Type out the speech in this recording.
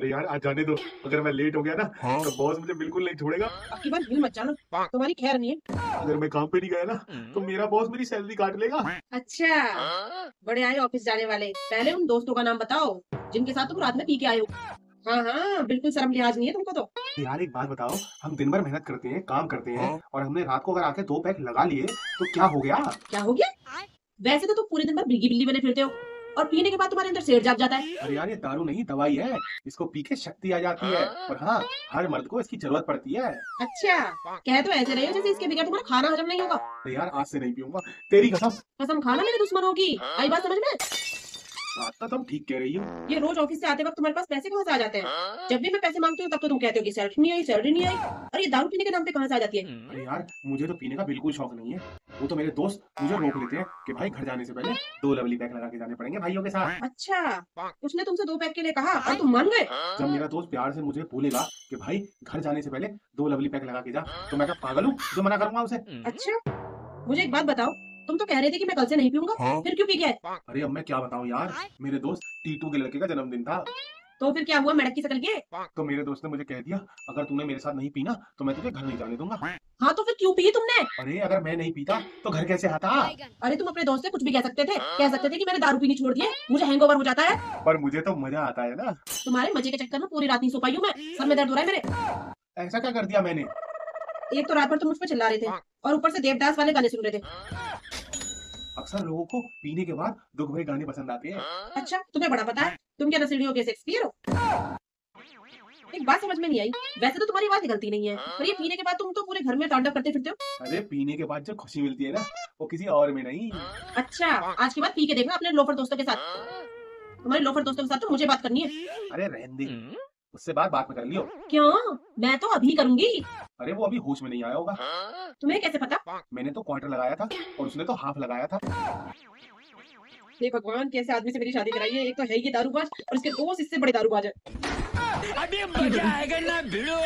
अरे यार आज जाने दो। अगर मैं लेट हो गया ना हाँ? तो बॉस मुझे बिल्कुल नहीं छोड़ेगा। अब की बार मत जाना। तुम्हारी खैर नहीं है। अगर मैं काम पे नहीं गया ना तो मेरा बॉस मेरी सैलरी काट लेगा। अच्छा। बड़े आए ऑफ़िस जाने वाले। पहले उन दोस्तों का नाम बताओ जिनके साथ तुम रात में पी के आए हो। हाँ हाँ बिल्कुल शर्म लिहाज नहीं है तुमको तो। यार एक बात बताओ हम दिन भर मेहनत करते हैं काम करते हैं हाँ? और हमने रात को अगर आके दो पैक लगा लिए तो क्या हो गया? क्या हो गया? वैसे तो तुम पूरे दिन भर बिल्ली बिल्ली बने फिरते हो। और पीने के बाद तुम्हारे अंदर शेर जाग जाता है। अरे यार ये दारू नहीं दवाई है। इसको पी के शक्ति आ जाती है। और हाँ हर मर्द को इसकी ज़रूरत पड़ती है। अच्छा कह तो ऐसे रहे हो जैसे इसके बगैर तुम्हारा खाना हजम नहीं होगा। अरे यार आज से नहीं पीऊँगा। तेरी कसम। कसम खाना मेरे दुश्मन होगी। आई बात समझ में? बात तो तुम ठीक कह रही हो। ये रोज ऑफ़िस से आते वक्त तुम्हारे पास पैसे कहाँ से आ जाते हैं? जब भी मैं पैसे मांगती हूँ तब तो तुम कहते हो कि सैलरी नहीं आई सैलरी नहीं आई। और ये दारू पीने के नाम पे कहाँ से आ जाती है? अरे यार मुझे तो पीने का बिल्कुल शौक नहीं है। वो तो मेरे दोस्त मुझे रोक लेते हैं कि भाई घर जाने से पहले दो लवली पैक लगा के जाने पड़ेंगे भाइयों के साथ। अच्छा उसने तुमसे दो पैक के लिए कहा? और तुम मान गए। जब मेरा दोस्त प्यार से मुझे बोलेगा कि भाई घर जाने से पहले दो लवली पैक लगा के जा तो मैं क्या पागल हूँ? जो मना करूँगा उसे। अच्छा मुझे एक बात बताओ। तुम तो कह रहे थे कि मैं कल से नहीं पीऊँगा हाँ? फिर क्यों पी गए अरे अब मैं क्या बताऊँ यार मेरे दोस्त टीटू के लड़के का जन्मदिन था। तो फिर क्या हुआ? मेढक की शकल के? तो मेरे दोस्त ने मुझे कह दिया अगर तूने मेरे साथ नहीं पीना तो मैं तुझे घर नहीं जाने दूँगा। हाँ तो फिर क्यों पी तुमने? अरे अगर मैं नहीं पीता तो घर कैसे आता? अरे तुम अपने दोस्त से कुछ भी कह सकते थे। कह सकते थे कि मैंने दारू पीनी छोड़ दी है मुझे हैंगओवर हो जाता है। पर मुझे तो मज़ा आता है ना। तुम्हारे मज़े के चक्कर में पूरी रात नहीं सो पाई हूँ मैं। सर में दर्द हो रहा है मेरे। ऐसा क्या कर दिया मैंने? एक तो रात भर तुम मुझ पर चिल्ला रहे थे और ऊपर से देवदास वाले गाने सुन रहे थे। अक्सर लोगों को पीने के बाद दुख भरे गाने पसंद आते हैं। अच्छा तुम्हें बड़ा पता है तुम क्या नसीड़ियों के शेक्सपियर हो? एक बात समझ में नहीं आई। वैसे तो तुम्हारी आवाज़ निकलती नहीं है पर ये पीने के बाद तुम तो पूरे घर में तांडव करते फिरते हो। अरे पीने के बाद जो खुशी मिलती है ना वो किसी और में नहीं। अच्छा आज के बाद पी के देखना अपने लोफर दोस्तों के साथ। तुम्हारे लोफर दोस्तों के साथ तो मुझे बात करनी है। अरे रहने दे। उससे बात बात में कर लियो। क्यों? मैं तो अभी करूँगी। अरे वो अभी होश में नहीं आया होगा। तुम्हें कैसे पता? मैंने तो क्वार्टर लगाया था और उसने तो हाफ़ लगाया था। हे भगवान कैसे आदमी से मेरी शादी कराई है? एक तो है ये दारूबाज और इसके दोस्त इससे बड़े दारूबाज है। अभी मज़ा आएगा ना भिड़ो।